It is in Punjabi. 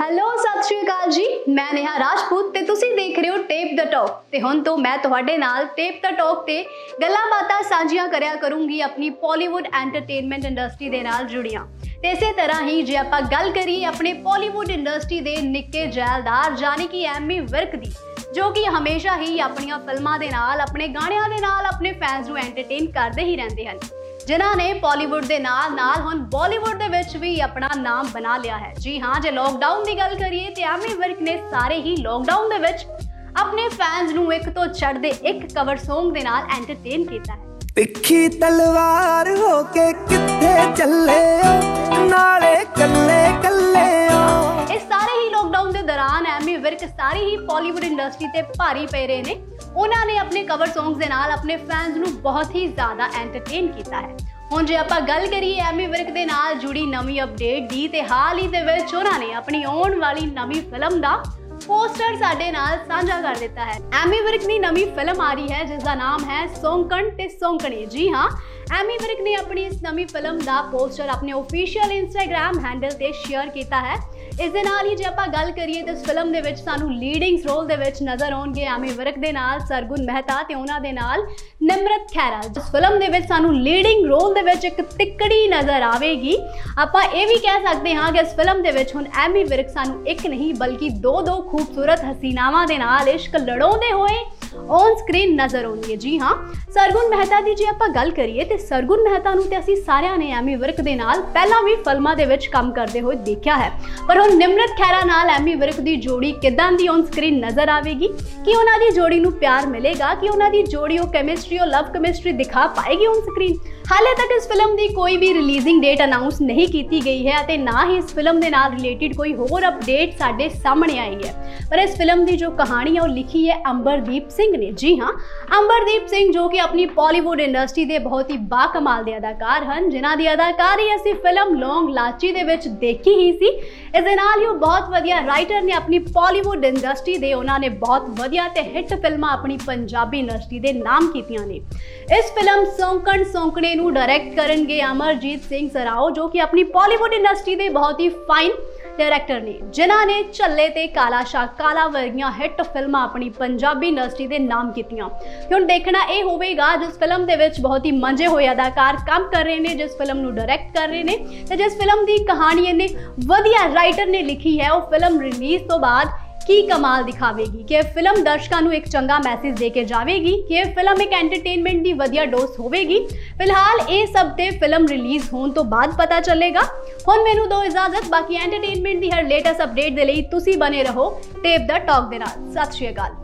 ਹੈਲੋ ਸਤਿ ਸ਼੍ਰੀ ਅਕਾਲ ਜੀ। ਮੈਂ ਨੇਹਾ ਰਾਜਪੂਤ ਤੇ ਤੁਸੀਂ ਦੇਖ ਰਹੇ ਹੋ ਟੇਪ ਦਾ ਟਾਕ ਤੇ ਹੁਣ ਤੋਂ ਮੈਂ ਤੁਹਾਡੇ ਨਾਲ ਟੇਪ ਦਾ ਟਾਕ ਤੇ ਗੱਲਾਂ ਬਾਤਾਂ ਸਾਂਝੀਆਂ ਕਰਿਆ ਕਰੂੰਗੀ ਆਪਣੀ ਪੋਲੀਵੁੱਡ ਐਂਟਰਟੇਨਮੈਂਟ ਇੰਡਸਟਰੀ ਦੇ ਨਾਲ ਜੁੜੀਆਂ। ਤੇ ਇਸੇ ਤਰ੍ਹਾਂ ਹੀ ਜੇ ਆਪਾਂ ਗੱਲ ਕਰੀਏ ਆਪਣੇ ਪੋਲੀਵੁੱਡ ਇੰਡਸਟਰੀ ਦੇ ਨਿੱਕੇ ਜੈਲਦਾਰ ਜਾਨੀ ਕਿ ਐਮੀ ਵਿਰਕ ਦੀ, ਜੋ ਕਿ ਹਮੇਸ਼ਾ ਹੀ ਆਪਣੀਆਂ ਫਿਲਮਾਂ ਦੇ ਨਾਲ, ਆਪਣੇ ਗਾਣਿਆਂ ਦੇ ਨਾਲ ਆਪਣੇ ਫੈਨਸ ਨੂੰ ਐਂਟਰਟੇਨ ਕਰਦੇ ਹੀ ਰਹਿੰਦੇ ਹਨ। ਜਿਨ੍ਹਾਂ ਨੇ ਪਾਲੀਵੁੱਡ ਦੇ ਨਾਲ ਨਾਲ ਹੁਣ ਬਾਲੀਵੁੱਡ ਦੇ ਵਿੱਚ ਵੀ ਆਪਣਾ ਨਾਮ ਬਣਾ ਲਿਆ ਹੈ। ਜੀ ਹਾਂ ਜੇ ਲੋਕਡਾਊਨ ਦੀ ਗੱਲ ਕਰੀਏ ਤੇ ਐਮੀ ਵਿਰਕ ਨੇ ਸਾਰੇ ਹੀ ਲੋਕਡਾਊਨ ਦੇ ਵਿੱਚ ਆਪਣੇ ਫੈਨਸ ਨੂੰ ਇੱਕ ਤੋਂ ਛੱਡਦੇ ਇੱਕ ਕਵਰ Song ਦੇ ਨਾਲ ਐਂਟਰਟੇਨ ਕੀਤਾ ਹੈ। ਤਿੱਖੀ ਤਲਵਾਰ ਹੋ ਕੇ ਕਿੱਥੇ ਚੱਲੇ ਨਾਲੇ ਕੱਲੇ ਕੱਲੇ ਇਸ ਸਾਰੇ ਹੀ ਲੋਕਡਾਊਨ ਦੇ ਦੌਰਾਨ ਐਮੀ ਵਿਰਕ ਸਾਰੀ ਹੀ ਬਾਲੀਵੁੱਡ ਇੰਡਸਟਰੀ ਤੇ ਭਾਰੀ ਪੈ ਰਹੇ ਨੇ। ਉਹਨਾਂ ਨੇ ਆਪਣੇ ਕਵਰ Songs ਦੇ ਨਾਲ ਆਪਣੇ ਫੈਨਸ ਨੂੰ ਬਹੁਤ ਹੀ ਜ਼ਿਆਦਾ ਐਂਟਰਟੇਨ ਕੀਤਾ ਹੈ। ਹੁਣ ਜੇ ਆਪਾਂ ਗੱਲ ਕਰੀਏ ਐਮੀ ਵਿਰਕ ਦੇ ਨਾਲ ਜੁੜੀ ਨਵੀਂ ਅਪਡੇਟ ਦੀ, ਤੇ ਹਾਲ ਹੀ ਦੇ ਵਿੱਚ ਉਹਨਾਂ ਨੇ ਆਪਣੀ ਆਉਣ ਵਾਲੀ ਨਵੀਂ ਫਿਲਮ ਦਾ ਪੋਸਟਰ ਸਾਡੇ ਨਾਲ ਸਾਂਝਾ ਕਰ ਦਿੱਤਾ ਹੈ। ਐਮੀ ਵਿਰਕ ਦੀ ਨਵੀਂ ਫਿਲਮ ਆ ਰਹੀ ਹੈ ਜਿਸ ਦਾ ਨਾਮ ਹੈ ਸੌਂਕਣ ਤੇ ਸੌਂਕਣੇ। ਜੀ ਹਾਂ ਐਮੀ ਵਿਰਕ ਨੇ ਆਪਣੀ ਇਸ ਨਵੀਂ ਫਿਲਮ ਦਾ ਪੋਸਟਰ ਆਪਣੇ ਅਫੀਸ਼ੀਅਲ ਇੰਸਟਾਗ੍ਰam ਹੈਂਡਲ ਤੇ ਸ਼ੇਅਰ ਕੀਤਾ ਹੈ। ਇਸ ਦੇ ਨਾਲ ਹੀ ਜੇ ਆਪਾਂ ਗੱਲ ਕਰੀਏ ਤਾਂ ਇਸ ਫਿਲਮ ਦੇ ਵਿੱਚ ਸਾਨੂੰ ਲੀਡਿੰਗ ਰੋਲ ਦੇ ਵਿੱਚ ਨਜ਼ਰ ਆਉਣਗੇ ਐਮੀ ਵਿਰਕ ਦੇ ਨਾਲ, ਸਰਗੁਣ ਮਹਿਤਾ ਤੇ ਉਹਨਾਂ ਦੇ ਨਾਲ ਨਿਮਰਤ ਖੈਰਾ ਜਿਸ ਫਿਲਮ ਦੇ ਵਿੱਚ ਸਾਨੂੰ ਲੀਡਿੰਗ ਰੋਲ ਦੇ ਵਿੱਚ ਇੱਕ ਤਿੱਕੜੀ ਨਜ਼ਰ ਆਵੇਗੀ। ਆਪਾਂ ਇਹ ਵੀ ਕਹਿ ਸਕਦੇ ਹਾਂ ਕਿ ਇਸ ਫਿਲਮ ਦੇ ਵਿੱਚ ਹੁਣ ਐਮੀ ਵਿਰਕ ਸਾਨੂੰ ਇੱਕ ਨਹੀਂ, ਬਲਕਿ ਦੋ ਦੋ ਖੂਬਸੂਰਤ ਹਸੀਨਾਵਾਂ ਦੇ ਨਾਲ ਇਸ਼ਕ ਲੜਾਉਂਦੇ ਹੋਏ ਔਨ ਸਕਰੀਨ ਨਜ਼ਰ ਆਉਣਗੇ ਜੀ ਹਾਂ, ਸਰਗੁਣ ਮਹਿਤਾ ਦੀ ਜੇ ਆਪਾਂ ਗੱਲ ਕਰੀਏ ਤੇ ਸਰਗੁਣ ਮਹਿਤਾ ਨੂੰ ਤੇ ਅਸੀਂ ਸਾਰਿਆਂ ਨੇ ਐਮੀ ਵਿਰਕ ਦੇ ਨਾਲ ਪਹਿਲਾਂ ਵੀ ਫਿਲਮਾਂ ਦੇ ਵਿੱਚ ਕੰਮ ਕਰਦੇ ਹੋਏ ਦੇਖਿਆ ਹੈ। ਪਰ ਹੁਣ ਨਿਮਰਤ ਖੈਰਾ ਨਾਲ ਐਮੀ ਵਿਰਕ ਦੀ ਜੋੜੀ ਕਿਦਾਂ ਦੀ ਔਨ ਸਕਰੀਨ ਨਜ਼ਰ ਆਵੇਗੀ? ਕਿ ਉਹਨਾਂ ਦੀ ਜੋੜੀ ਨੂੰ ਪਿਆਰ ਮਿਲੇਗਾ? ਕਿ ਉਹਨਾਂ ਦੀ ਜੋੜੀ ਉਹ ਕੈਮਿਸਟਰੀ ਉਹ ਲਵ ਕੈਮਿਸਟਰੀ ਦਿਖਾ ਪਾਏਗੀ ਔਨ ਸਕਰੀਨ ਹਾਲੇ ਤੱਕ ਇਸ ਫਿਲਮ ਦੀ ਕੋਈ ਵੀ ਰਿਲੀਜ਼ਿੰਗ ਡੇਟ ਅਨਾਉਂਸ ਨਹੀਂ ਕੀਤੀ ਗਈ ਹੈ ਅਤੇ ਨਾ ਹੀ ਇਸ ਫਿਲਮ ਦੇ ਨਾਲ ਰਿਲੇਟਡ ਕੋਈ ਹੋਰ ਅਪਡੇਟ ਸਾਡੇ ਸਾਹਮਣੇ ਆਈ ਹੈ। ਪਰ ਇਸ ਫਿਲਮ ਦੀ ਜੋ ਕਹਾਣੀ ਹੈ ਉਹ ਲਿਖੀ ਹੈ ਅੰਬਰਦੀਪ ਸਿੰਘ ਨੇ। ਜੀ ਹਾਂ, ਅੰਬਰਦੀਪ ਸਿੰਘ ਜੋ ਕਿ ਆਪਣੀ ਪਾਲੀਵੁੱਡ ਇੰਡਸਟਰੀ ਦੇ ਬਹੁਤ ਹੀ ਬਾਕਮਾਲ ਦੇ ਅਦਾਕਾਰ ਹਨ, ਜਿਨ੍ਹਾਂ ਦੀ ਅਦਾਕਾਰੀ ਅਸੀਂ ਫਿਲਮ ਲੌਂਗ ਲਾਚੀ ਦੇ ਵਿੱਚ ਦੇਖੀ ਹੀ ਸੀ। ਇਸ ਦੇ ਨਾਲ ਹੀ ਉਹ ਬਹੁਤ ਵਧੀਆ ਰਾਈਟਰ ਨੇ ਆਪਣੀ ਪਾਲੀਵੁੱਡ ਇੰਡਸਟਰੀ ਦੇ ਉਹਨਾਂ ਨੇ ਬਹੁਤ ਵਧੀਆ ਤੇ ਹਿੱਟ ਫਿਲਮਾਂ ਆਪਣੀ ਪੰਜਾਬੀ ਇੰਡਸਟਰੀ ਦੇ ਨਾਮ ਕੀਤੀਆਂ ਨੇ। ਇਸ ਫਿਲਮ ਸੌਂਕਣ ਸੌਂਕਣੇ ਨੂੰ ਡਾਇਰੈਕਟ ਕਰਨਗੇ ਅਮਰਜੀਤ ਸਿੰਘ ਸਰਾਓ, ਜੋ ਕਿ ਆਪਣੀ ਪਾਲੀਵੁੱਡ ਇੰਡਸਟਰੀ ਦੇ ਬਹੁਤ ਹੀ ਫਾਈਨ ਡਾਇਰੈਕਟਰ ਨੇ। ਜਿਨ੍ਹਾਂ ਨੇ ਝੱਲੇ ਤੇ ਕਾਲਾ ਸ਼ਾਹ ਕਾਲਾ ਵਰਗੀਆਂ ਹਿੱਟ ਫਿਲਮਾਂ ਆਪਣੀ ਪੰਜਾਬੀ ਇੰਡਸਟਰੀ ਦੇ ਨਾਮ ਕੀਤੀਆਂ। ਹੁਣ ਦੇਖਣਾ ਇਹ ਹੋਵੇਗਾ, ਜਿਸ ਫਿਲਮ ਦੇ ਵਿੱਚ ਬਹੁਤ ਹੀ ਮੰਜੇ ਹੋਏ ਅਦਾਕਾਰ ਕੰਮ ਕਰ ਰਹੇ ਨੇ, ਜਿਸ ਫਿਲਮ ਨੂੰ ਡਾਇਰੈਕਟ ਕਰ ਰਹੇ ਨੇ ਤੇ ਜਿਸ ਫਿਲਮ ਦੀ ਕਹਾਣੀ ਇਹਨੇ ਵਧੀਆ ਰਾਈਟਰ ਨੇ ਲਿਖੀ ਹੈ, ਉਹ ਫਿਲਮ ਰਿਲੀਜ਼ ਤੋਂ ਬਾਅਦ ਕੀ ਕਮਾਲ ਦਿਖਾਵੇਗੀ? ਕਿ ਫਿਲਮ ਦਰਸ਼ਕਾਂ ਨੂੰ ਇੱਕ ਚੰਗਾ ਮੈਸੇਜ ਦੇ ਕੇ ਜਾਵੇਗੀ, ਕਿ ਇਹ ਫਿਲਮ ਇੱਕ ਐਂਟਰਟੇਨਮੈਂਟ ਦੀ ਵਧੀਆ ਡੋਸ ਹੋਵੇਗੀ। ਫਿਲਹਾਲ ਇਹ ਸਭ ਤੇ ਫਿਲਮ ਰਿਲੀਜ਼ ਹੋਣ ਤੋਂ ਬਾਅਦ ਪਤਾ ਚੱਲੇਗਾ। ਹੁਣ ਮੈਨੂੰ ਦੋ ਇਜਾਜ਼ਤ, ਬਾਕੀ ਐਂਟਰਟੇਨਮੈਂਟ ਦੀ ਹਰ ਲੇਟੈਸਟ ਅਪਡੇਟ ਦੇ ਲਈ ਤੁਸੀਂ ਬਨੇ ਰਹੋ ਟੇਪ ਦਾ ਟਾਕ ਦੇ ਨਾਲ। ਸਤਿ ਸ਼੍ਰੀ ਅਕਾਲ।